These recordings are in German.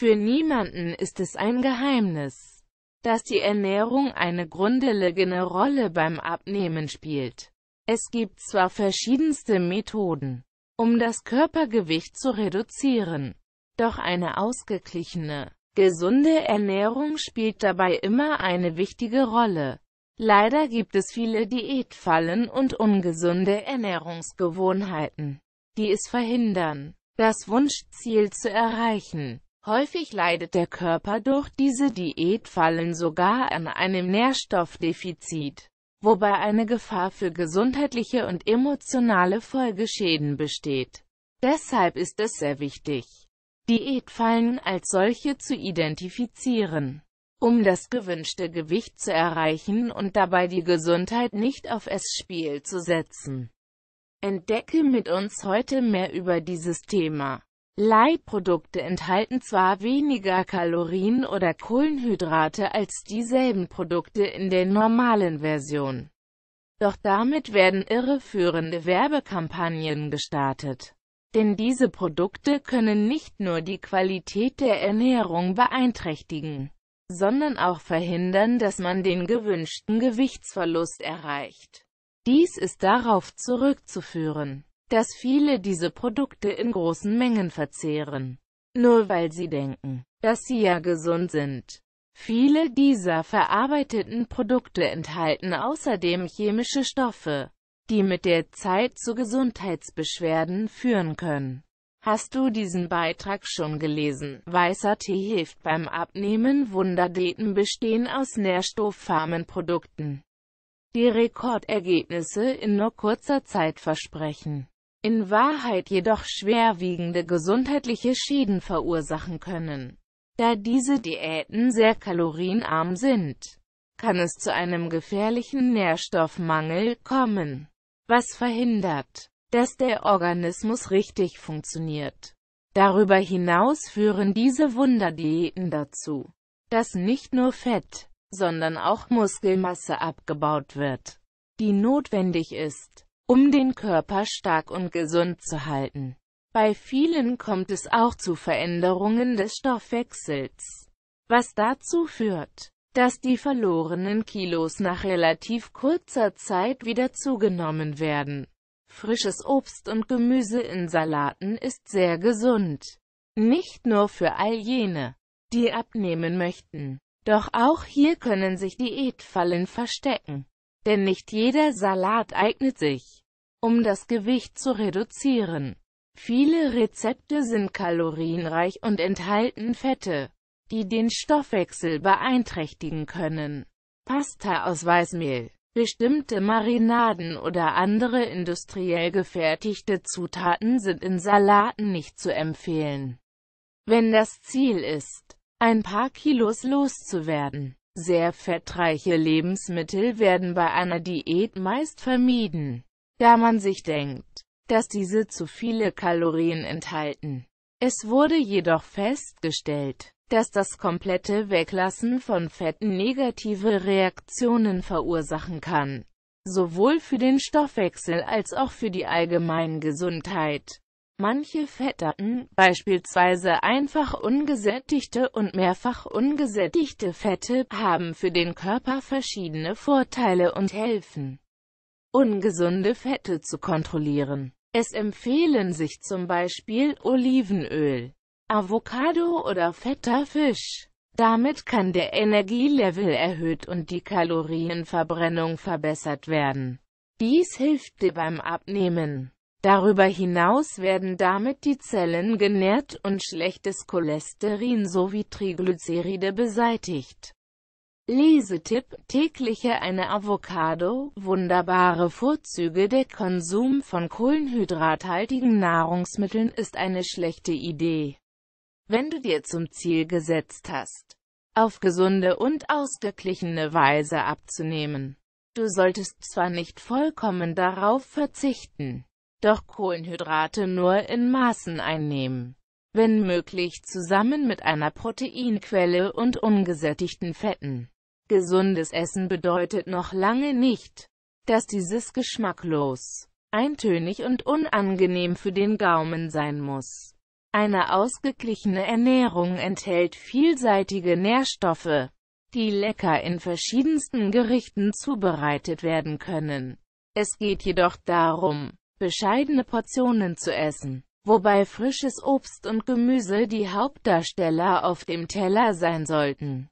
Für niemanden ist es ein Geheimnis, dass die Ernährung eine grundlegende Rolle beim Abnehmen spielt. Es gibt zwar verschiedenste Methoden, um das Körpergewicht zu reduzieren, doch eine ausgeglichene, gesunde Ernährung spielt dabei immer eine wichtige Rolle. Leider gibt es viele Diätfallen und ungesunde Ernährungsgewohnheiten, die es verhindern, das Wunschziel zu erreichen. Häufig leidet der Körper durch diese Diätfallen sogar an einem Nährstoffdefizit, wobei eine Gefahr für gesundheitliche und emotionale Folgeschäden besteht. Deshalb ist es sehr wichtig, Diätfallen als solche zu identifizieren um das gewünschte Gewicht zu erreichen und dabei die Gesundheit nicht auf Essspiel zu setzen. Entdecke mit uns heute mehr über dieses Thema. Leitprodukte enthalten zwar weniger Kalorien oder Kohlenhydrate als dieselben Produkte in der normalen Version. Doch damit werden irreführende Werbekampagnen gestartet. Denn diese Produkte können nicht nur die Qualität der Ernährung beeinträchtigen, sondern auch verhindern, dass man den gewünschten Gewichtsverlust erreicht. Dies ist darauf zurückzuführen, dass viele diese Produkte in großen Mengen verzehren, nur weil sie denken, dass sie ja gesund sind. Viele dieser verarbeiteten Produkte enthalten außerdem chemische Stoffe, die mit der Zeit zu Gesundheitsbeschwerden führen können. Hast du diesen Beitrag schon gelesen? Weißer Tee hilft beim Abnehmen. Wunderdiäten bestehen aus nährstoffarmen Produkten, die Rekordergebnisse in nur kurzer Zeit versprechen, in Wahrheit jedoch schwerwiegende gesundheitliche Schäden verursachen können. Da diese Diäten sehr kalorienarm sind, kann es zu einem gefährlichen Nährstoffmangel kommen, was verhindert, dass der Organismus richtig funktioniert. Darüber hinaus führen diese Wunderdiäten dazu, dass nicht nur Fett, sondern auch Muskelmasse abgebaut wird, die notwendig ist, um den Körper stark und gesund zu halten. Bei vielen kommt es auch zu Veränderungen des Stoffwechsels, was dazu führt, dass die verlorenen Kilos nach relativ kurzer Zeit wieder zugenommen werden. Frisches Obst und Gemüse in Salaten ist sehr gesund. Nicht nur für all jene, die abnehmen möchten. Doch auch hier können sich Diätfallen verstecken. Denn nicht jeder Salat eignet sich, um das Gewicht zu reduzieren. Viele Rezepte sind kalorienreich und enthalten Fette, die den Stoffwechsel beeinträchtigen können. Pasta aus Weißmehl Bestimmte Marinaden oder andere industriell gefertigte Zutaten sind in Salaten nicht zu empfehlen. Wenn das Ziel ist, ein paar Kilos loszuwerden, sehr fettreiche Lebensmittel werden bei einer Diät meist vermieden, da man sich denkt, dass diese zu viele Kalorien enthalten. Es wurde jedoch festgestellt, dass das komplette Weglassen von Fetten negative Reaktionen verursachen kann, sowohl für den Stoffwechsel als auch für die allgemeine Gesundheit. Manche Fettarten, beispielsweise einfach ungesättigte und mehrfach ungesättigte Fette, haben für den Körper verschiedene Vorteile und helfen, ungesunde Fette zu kontrollieren. Es empfehlen sich zum Beispiel Olivenöl, Avocado oder fetter Fisch. Damit kann der Energielevel erhöht und die Kalorienverbrennung verbessert werden. Dies hilft dir beim Abnehmen. Darüber hinaus werden damit die Zellen genährt und schlechtes Cholesterin sowie Triglyceride beseitigt. Lesetipp, tägliche eine Avocado, wunderbare Vorzüge Der Konsum von kohlenhydrathaltigen Nahrungsmitteln ist eine schlechte Idee. Wenn du dir zum Ziel gesetzt hast, auf gesunde und ausgeglichene Weise abzunehmen, du solltest zwar nicht vollkommen darauf verzichten, doch Kohlenhydrate nur in Maßen einnehmen. Wenn möglich zusammen mit einer Proteinquelle und ungesättigten Fetten. Gesundes Essen bedeutet noch lange nicht, dass dieses geschmacklos, eintönig und unangenehm für den Gaumen sein muss. Eine ausgeglichene Ernährung enthält vielseitige Nährstoffe, die lecker in verschiedensten Gerichten zubereitet werden können. Es geht jedoch darum, bescheidene Portionen zu essen, wobei frisches Obst und Gemüse die Hauptdarsteller auf dem Teller sein sollten.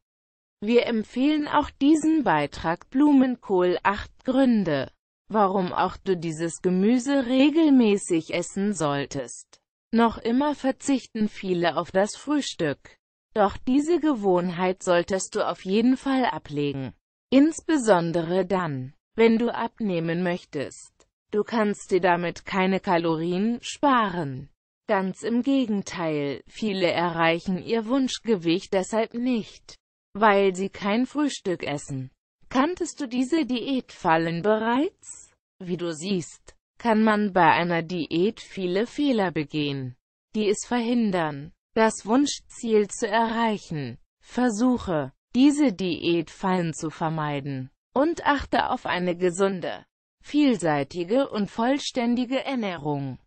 Wir empfehlen auch diesen Beitrag Blumenkohl 8 Gründe, warum auch du dieses Gemüse regelmäßig essen solltest. Noch immer verzichten viele auf das Frühstück. Doch diese Gewohnheit solltest du auf jeden Fall ablegen. Insbesondere dann, wenn du abnehmen möchtest. Du kannst dir damit keine Kalorien sparen. Ganz im Gegenteil, viele erreichen ihr Wunschgewicht deshalb nicht, weil sie kein Frühstück essen. Kanntest du diese Diätfallen bereits? Wie du siehst, kann man bei einer Diät viele Fehler begehen, die es verhindern, das Wunschziel zu erreichen. Versuche, diese Diätfallen zu vermeiden und achte auf eine gesunde, vielseitige und vollständige Ernährung.